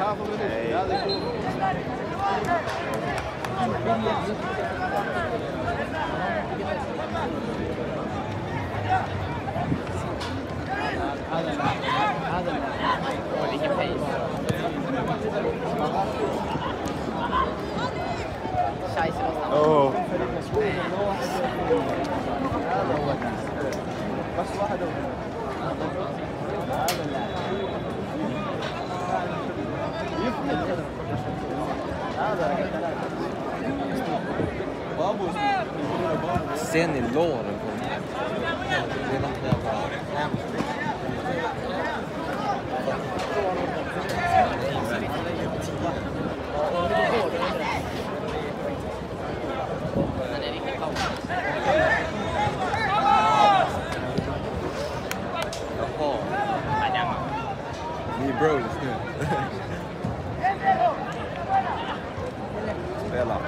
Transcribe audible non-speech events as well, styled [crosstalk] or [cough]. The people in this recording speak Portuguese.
خافوا من هذا هذا هذا هو اللي جبته شايسه اوه هذا هو بس واحد هذا اللاعب Ser ni låren på den. Det är något jävla hemskt. Jaha. Ni är bros nu. [laughs] É lá.